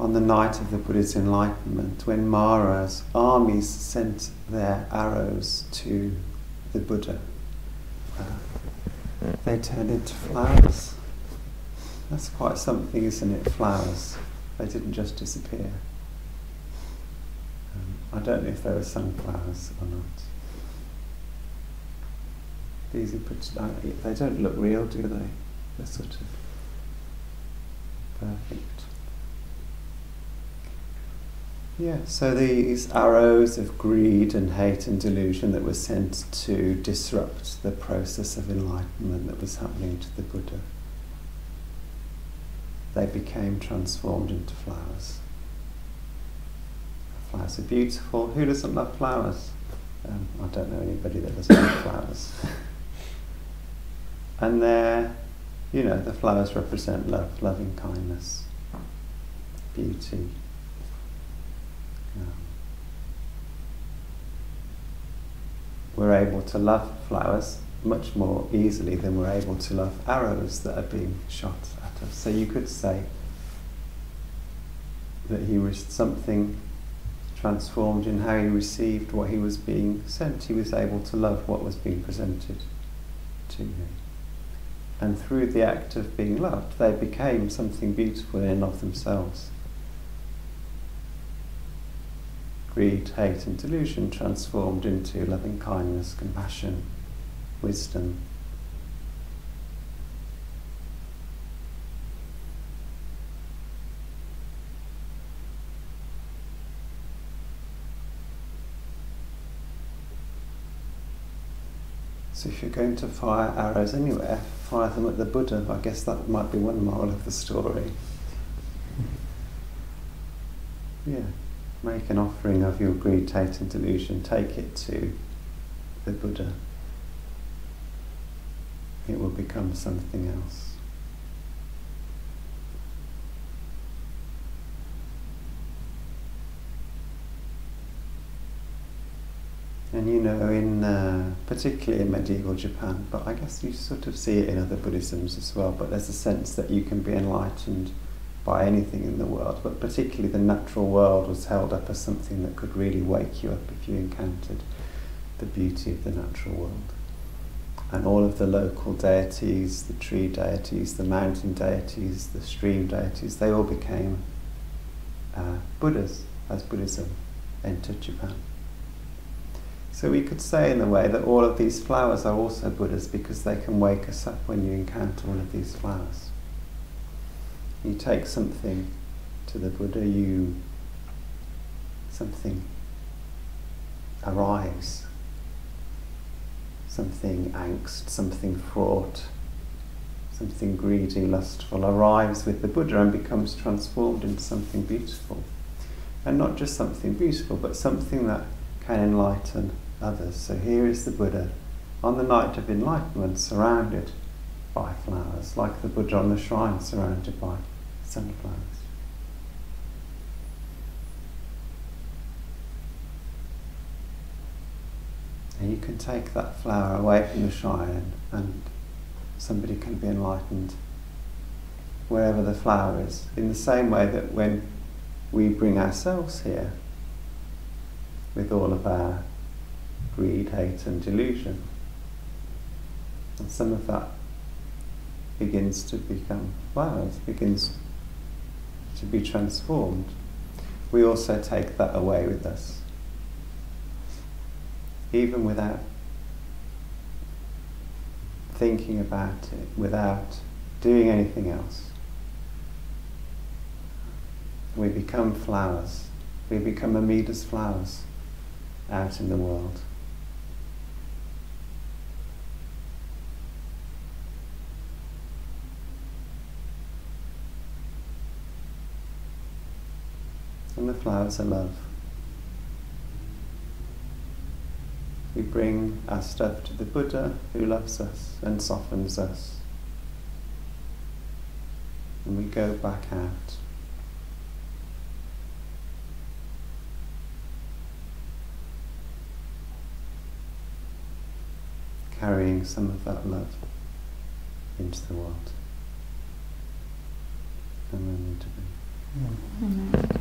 on the night of the Buddha's enlightenment, when Mara's armies sent their arrows to the Buddha, uh, they turned into flowers. That's quite something, isn't it? Flowers. They didn't just disappear. Um, I don't know if they were sunflowers or not. These are, they don't look real, do they? They're sort of Yeah, so these arrows of greed and hate and delusion that were sent to disrupt the process of enlightenment that was happening to the Buddha, they became transformed into flowers. Flowers are beautiful. Who doesn't love flowers? Um, I don't know anybody that doesn't love flowers. And they're, you know, the flowers represent love, loving kindness, beauty. We're able to love flowers much more easily than we're able to love arrows that are being shot at us. So you could say that he was something transformed in how he received what he was being sent. He was able to love what was being presented to him and through the act of being loved, they became something beautiful in and of themselves. Greed, hate, and delusion transformed into loving kindness, compassion, wisdom. So if you're going to fire arrows anywhere, fire them at the Buddha. I guess that might be one moral of the story. Yeah, make an offering of your greed, hate, and delusion. Take it to the Buddha. It will become something else. And you know, in uh, particularly in medieval Japan, but I guess you sort of see it in other Buddhisms as well. But there's a sense that you can be enlightened by anything in the world, but particularly the natural world was held up as something that could really wake you up if you encountered the beauty of the natural world. And all of the local deities, the tree deities, the mountain deities, the stream deities, they all became uh, Buddhas as Buddhism entered Japan. So we could say, in a way, that all of these flowers are also Buddhas because they can wake us up when you encounter one of these flowers. You take something to the Buddha, you something arrives, something angst, something fraught, something greedy, lustful arrives with the Buddha and becomes transformed into something beautiful. And not just something beautiful, but something that can enlighten others. So here is the Buddha on the night of enlightenment, surrounded by flowers, like the Buddha on the shrine surrounded by sunflowers. And you can take that flower away from the shrine and somebody can be enlightened wherever the flower is. In the same way that when we bring ourselves here with all of our greed, hate, and delusion. And some of that begins to become flowers, begins to be transformed. We also take that away with us, even without thinking about it, without doing anything else. We become flowers. We become Amida's flowers out in the world. And the flowers are love. We bring our stuff to the Buddha who loves us and softens us. And we go back out. Carrying some of that love into the world. And then to be. Mm.